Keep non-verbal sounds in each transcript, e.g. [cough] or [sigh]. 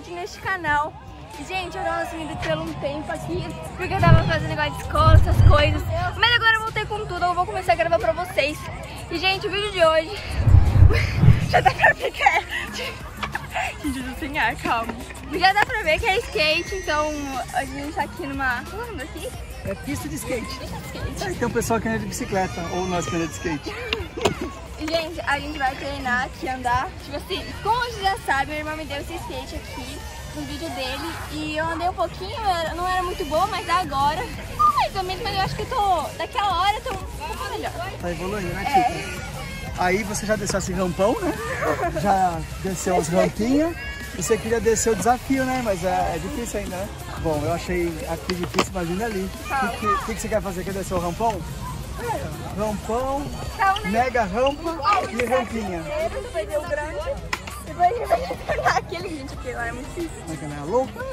vídeo neste canal. Gente, eu tava sumindo pelo um tempo aqui, porque eu tava fazendo negócio de escola, essas coisas. Mas agora eu voltei com tudo, eu vou começar a gravar pra vocês. E, gente, o vídeo de hoje... [laughs] Já dá pra ver que é... Gente, eu tô sem ar, calma. Já dá pra ver que é skate, então a gente tá aqui numa... Como é daqui? É pista de skate. Pista de skate. Aí tem um pessoal que anda de bicicleta, ou nós que anda de skate. [laughs] E, gente, a gente vai treinar aqui, andar. Tipo assim, como vocês já sabem, meu irmão me deu esse skate aqui no vídeo dele. E eu andei um pouquinho, não era muito boa, mas agora. Mais ou menos, mas eu acho que eu tô. Daquela hora eu tô um pouco melhor. Tá evoluindo, né, Tita? Aí você já desceu esse rampão, né? Já desceu as rampinhas. Você queria descer o desafio, né? Mas é, é difícil ainda, né? Bom, eu achei aqui difícil, imagina ali. O que, que que você quer fazer? Quer descer o rampão? É, rampão, Então, né? mega rampa e rampinha. Depois deu grande. Depois a gente vai treinar aquele, gente, porque lá é muito difícil. Mas ela é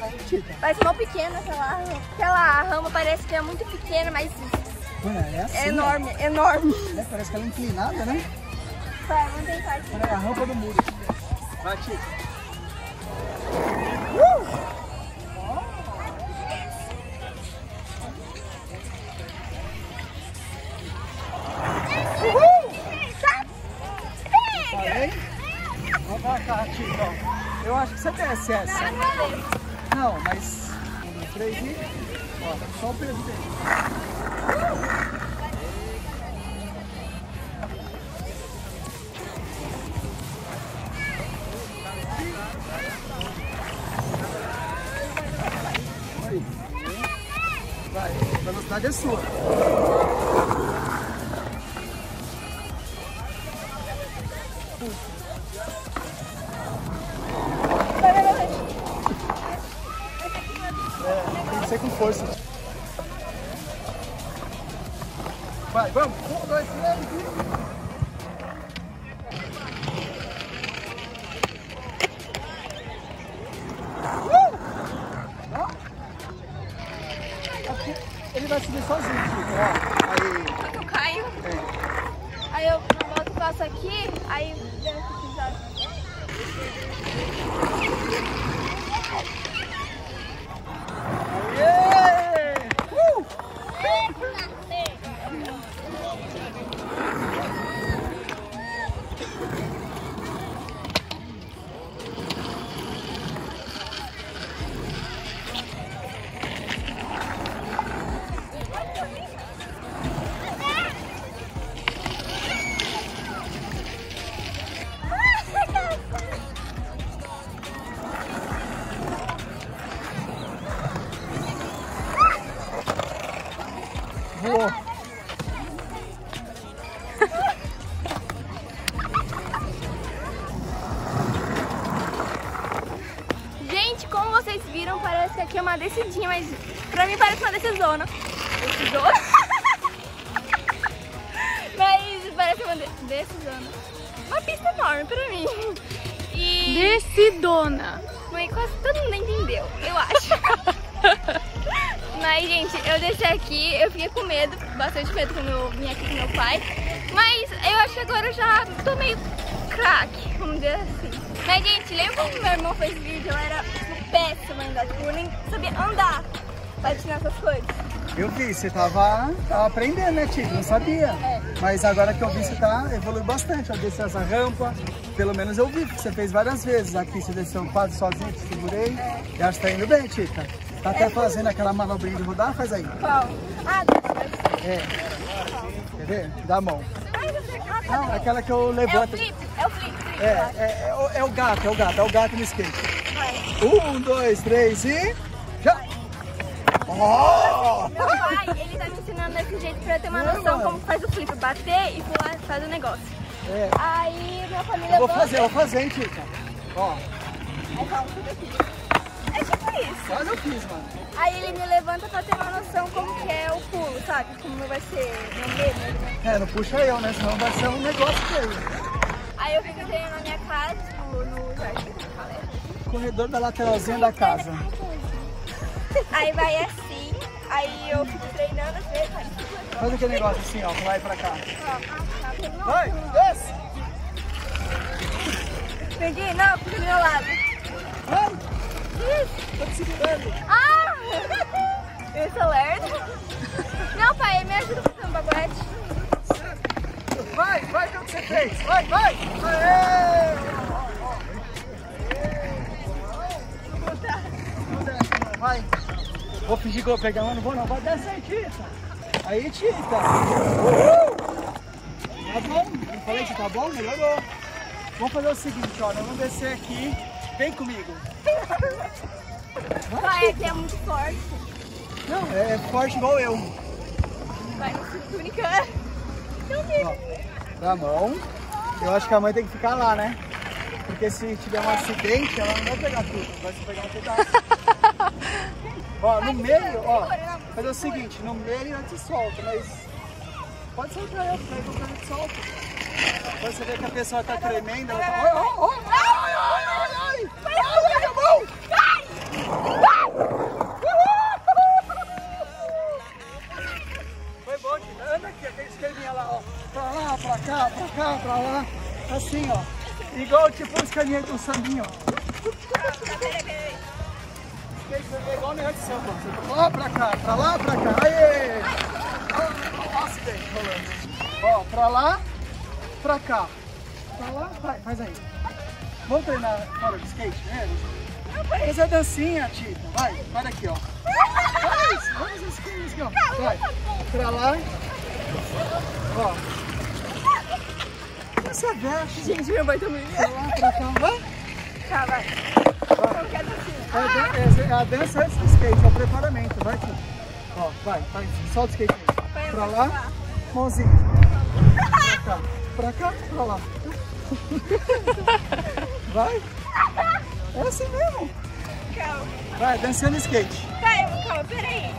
né, Tita? Parece mó pequena aquela, aquela rama, parece que é muito pequena, mas Olha, é assim, é enorme, enorme. É, parece que ela é inclinada, né? Vai, vamos tentar aqui. Olha, é a rampa do muro. Vai, Tita. Desce essa. Não, mas... Um, dois, três e... Ó, só o peso dele. Velocidade é sua. Ser com força. Vai, vamos. Um, dois, três e... uma decisona. Decisona? mas parece uma de decisona. Uma pista enorme pra mim. E... Decidona. Mas quase todo mundo entendeu, eu acho. [laughs] Mas, gente, eu desci aqui, eu fiquei com medo, bastante medo quando eu vim aqui com meu pai. Mas eu acho que agora eu já tô meio craque, vamos dizer assim. Mas, gente, lembra quando meu irmão fez vídeo? Eu era péssima ainda, tipo, eu nem sabia andar, patinar essas coisas. Eu vi, você tava, tava aprendendo, né, Tito? Não sabia. É. Mas agora que eu vi, você tá evoluiu bastante. Desceu essa rampa. Pelo menos eu vi, porque você fez várias vezes. Aqui você desceu quase sozinho, te segurei. E acho que tá indo bem, Tita. Tá até fazendo aquela manobrinha de rodar, faz aí. Qual? Ah, dessa. É. Quer ver? Dá a mão. Tá. Não, aquela que eu É o levanto. flip, é o flip. É, é, é, o- é o gato, é o gato, é o gato no skate. Vai. Um, dois, três e. Oh! Meu pai, ele tá me ensinando desse jeito pra eu ter uma Não, noção mano. como faz o flip, bater e pular, faz o negócio. É, Aí minha família eu vou fazer, eu vou fazer, hein, Tita. Ó, Aí fica aqui. É tipo isso. quase eu fiz, mano. Aí ele me levanta pra ter uma noção como que é o pulo, sabe? Como vai ser no meio, né? É, não puxa eu, né? Senão vai ser um negócio feio. Aí eu fico treinando na minha casa, tipo, no jardim, falei. Corredor da lateralzinha da casa. Aí vai assim, aí eu fico treinando, às vezes, Faz aquele negócio assim, ó, e pra cá. Vai, desce! Peguei? Não, fica do meu lado. Vai! Tô te segurando. Ah! Eu sou lerdo. Não, pai, me ajuda a fazer um baguete. Vai, vai, ver o que você fez. Vai, vai! Aê! Vai. Vou fingir que eu vou pegar, mas não vou não. Vai descer aí, Tita. Aí, Tita. Uhul! Tá bom? Eu falei que tá bom? Melhorou. Vamos fazer o seguinte, ó. Nós vamos descer aqui. Vem comigo. Pai, aqui é muito forte. Não, é forte igual eu. Vai no túnica. Então, da mão. Eu acho que a mãe tem que ficar lá, né? Porque se tiver um acidente, ela não vai pegar tudo, vai se pegar um pedaço. Ó, no meio, ó, fazer o seguinte, no meio antes solta, mas pode soltar eu, porque aí quando a gente solta. Quando você vê que a pessoa tá tremendo, ela tá. Ai, ai, ai, ai, ai, ai, ai, minha mão! Foi bom, Tina. Anda aqui, aquele esqueminha lá, ó. Pra lá, pra cá, pra cá, pra lá. Assim, ó. Igual tipo um esqueminha de um sambinho, ó. Skate é igual negócio de samba. Você pra lá, pra cá, pra lá, pra cá. Aê! Ó, o acidente rolando. Ó, pra lá, pra cá. Pra lá, vai, faz aí. Vamos treinar fora do skate mesmo? Fazer a dancinha, Tita. Vai, vai daqui, ó. Faz, vamos esse aqui, ó. Vai, pra lá. Ó. Você veste. Gente, meu pai tá me Pra lá, pra cá. Vai. Tá, vai. É, a dan- é a dança antes do skate, é o preparamento. Vai aqui. Ó, vai, vai. Solta o skate aí. Pra lá, mãozinha. Pra cá. Pra cá, pra lá. Vai. É assim mesmo. Vai, dançando skate. Calma, calma, peraí.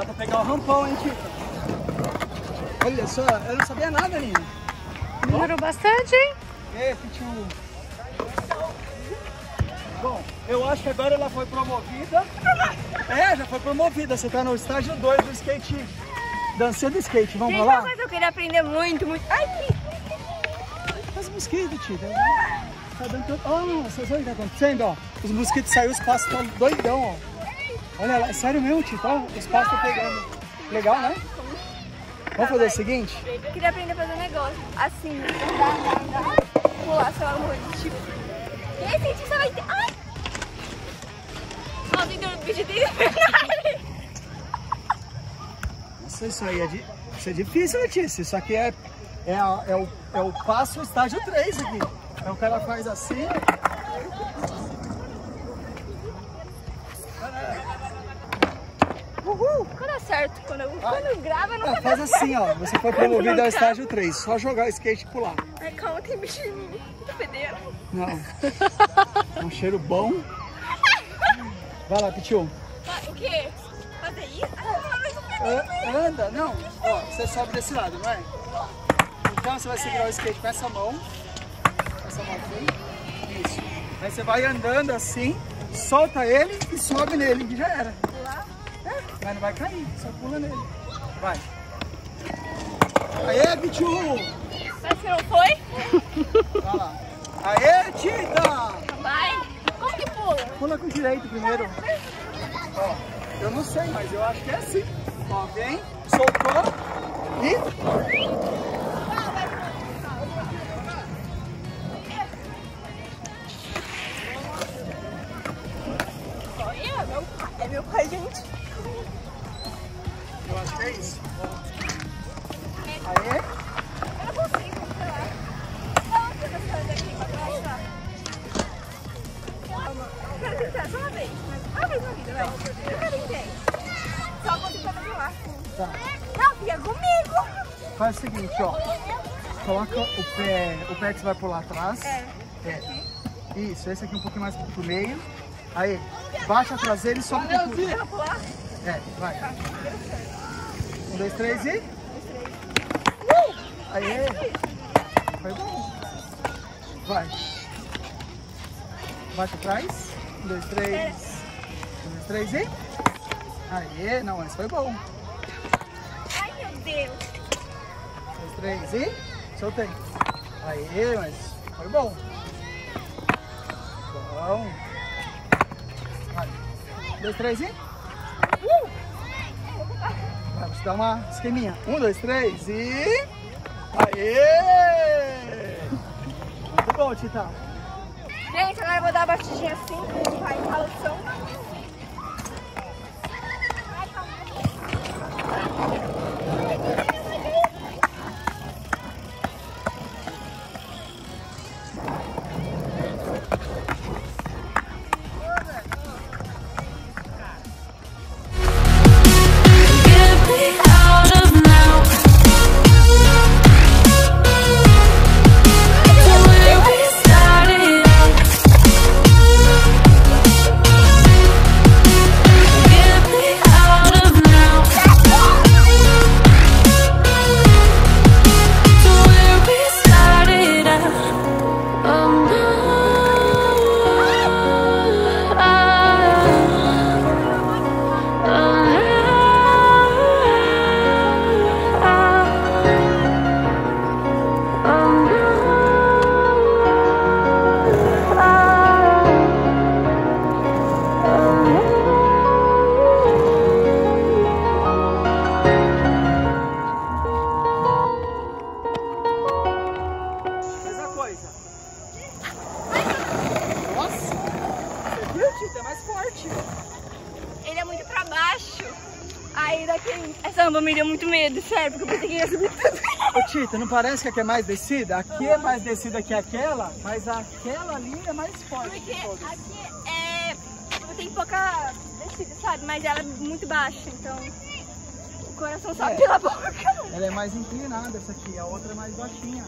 Dá pra pegar o rampão, hein, Tica? Olha só, eu não sabia nada, Nina. Demorou bastante, hein? É, Pichu. Bom, eu acho que agora ela foi promovida. É, já foi promovida. Você tá no estágio 2 do skate. Dançando skate. Vamos Gente, uma lá? coisa que eu queria aprender muito, muito. Ai, que. Faz mosquito, tio. Tá dando. Oh, vocês olham o que tá acontecendo, ó. Os mosquitos saíram, os passos estão doidão, ó. Olha lá, é sério mesmo, tio. Tá? Os passos estão pegando. Legal, né? Vamos fazer o seguinte? Eu queria aprender a fazer um negócio. Assim, andar, andar. Pular, sei lá, uma coisa desse tipo. E aí, cientista vai ter. Ai! Ó, tem um vídeo dele. [laughs] Nossa, isso aí é, di... isso é difícil, Letícia. Isso aqui é, é, é o, é o passo estágio 3 aqui. Então o cara faz assim. Uhul! Nunca dá certo. Quando eu não Ah, faz assim, ó. Você foi promovido ao estágio 3. Só jogar o skate e pular. Ai, calma, tem bicho em mim. Tô fedendo. Não. É um cheiro bom. Vai lá, Pichu. O quê? Fazer isso? Ah, não, mas eu fedendo. A- Anda, não. Ó, você sobe desse lado, não é? Então você vai segurar o skate com essa mão. Com essa mão aqui. Isso. Aí você vai andando assim, solta ele e sobe nele, que já era. Pular. É, mas não vai cair, só pula nele. Vai. Aê, Pichu! Mas que não foi? Vai lá. Aê, Tita! Vai. Como que pula? Pula com direito primeiro. Ó, eu não sei, mas eu acho que é assim. Ó, vem, soltou e... Faz o seguinte, ó. Coloca o pé, o pé que você vai pular atrás. É. É. Isso, esse aqui um pouquinho mais pro meio. Aí, baixa a traseira e sobe com tudo. É, vai. Um, dois, três e... Aí. Foi bom. Vai. Baixa atrás. Um, dois, três. Um, dois, três e... Aê, não, esse foi bom. Ai, meu Deus. Dois, três e... Soltei. Aê, mas foi bom. Bom. Vai. Dois, três e... Uh! Vai, você dá uma esqueminha. Um, dois, três e... Aê! Muito bom, Tita. Gente, agora eu vou dar uma batidinha assim, vai, calação. Get Tita, não parece que aqui é mais descida? Aqui é mais descida que aquela, mas aquela ali é mais forte Porque aqui é. Tem pouca descida, sabe? Mas ela é muito baixa, então. O coração sobe É. pela boca. Ela é mais inclinada essa aqui, a outra é mais baixinha.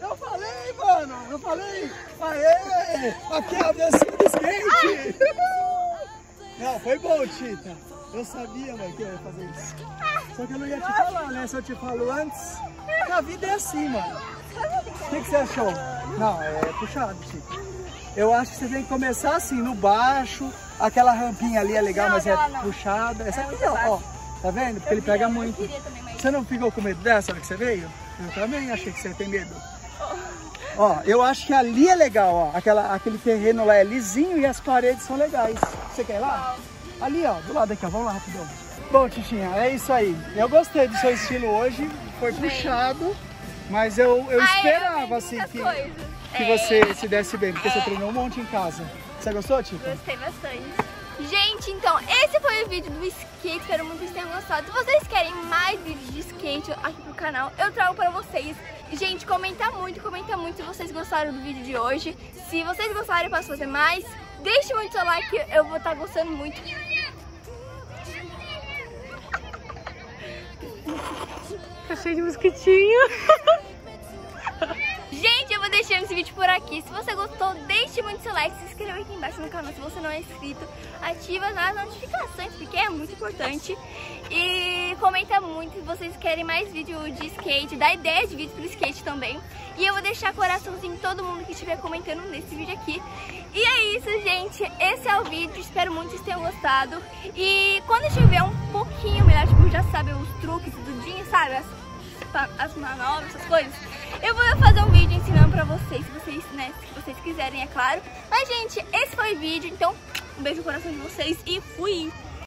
Eu falei, mano! Eu falei! Aê! Aqui é a descida do skate! Não, foi bom, Tita. Eu sabia, mãe, que eu ia fazer isso. Só que eu não ia te falar, né? Se eu te falo antes, a vida é assim, mano. O que, que você achou? Não, é puxado, Tita. Eu acho que você tem que começar assim, no baixo. Aquela rampinha ali é legal, Não, mas é aquela não. puxada. Essa É aqui, ó, ó. Tá vendo? Porque Eu ele pega queria- eu muito. também, mas- Você não ficou com medo dessa hora que você veio? Eu também achei que você ia ter medo. Ó, eu acho que ali é legal, ó. Aquela, aquele terreno lá é lisinho e as paredes são legais. Você quer ir lá? Ali, ó, do lado aqui, ó. Vamos lá rapidão. Bom, Titinha, é isso aí. Eu gostei do seu estilo hoje. Foi puxado, mas eu, eu Ai, esperava, aprendi assim, que, coisas. que É, você se desse bem, porque você É. treinou um monte em casa. Você gostou, Tita? Gostei bastante. Gente, então, esse foi o vídeo do skate. Espero muito que vocês tenham gostado. Se vocês querem mais vídeos de skate aqui pro canal, eu trago pra vocês. Gente, comenta muito, comenta muito se vocês gostaram do vídeo de hoje. Se vocês gostarem, eu posso fazer mais. Deixe muito seu like, eu vou estar gostando muito. Tá cheio de mosquitinho. [laughs] esse vídeo por aqui. Se você gostou, deixe muito seu like, se inscreva aqui embaixo no canal se você não é inscrito. Ativa as notificações, porque é muito importante. E comenta muito se vocês querem mais vídeo de skate, dá ideia de vídeo pro skate também. E eu vou deixar coraçãozinho em todo mundo que estiver comentando nesse vídeo aqui. E é isso, gente. Esse é o vídeo. Espero muito que vocês tenham gostado. E quando estiver um pouquinho melhor, tipo, já sabe os truques, tudinho, sabe? As pa- as manobras, essas coisas. Eu vou fazer um vídeo ensinando pra vocês, se vocês, né, se vocês quiserem, é claro. Mas, gente, esse foi o vídeo, então um beijo no coração de vocês e fui!